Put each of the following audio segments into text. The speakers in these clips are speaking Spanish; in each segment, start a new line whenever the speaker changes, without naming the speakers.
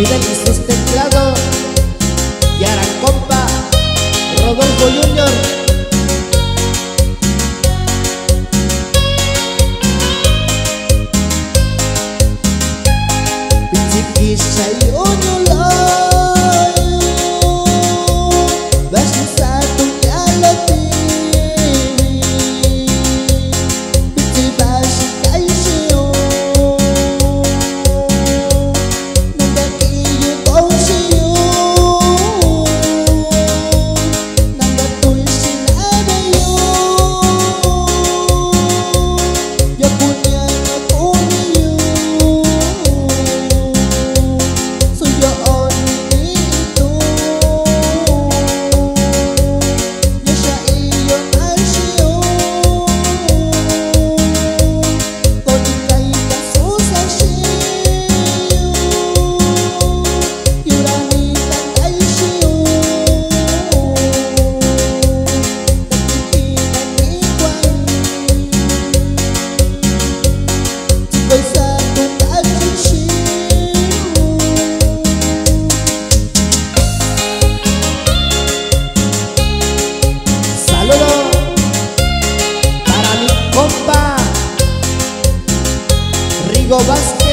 Fidel y sus teclados, Yara Compa, Rodolfo Junior. Pinchi Kishay Rigo Vázquez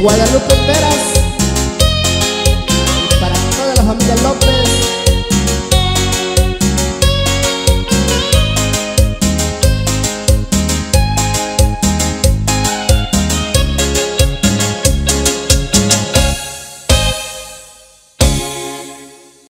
Guadalupe Veras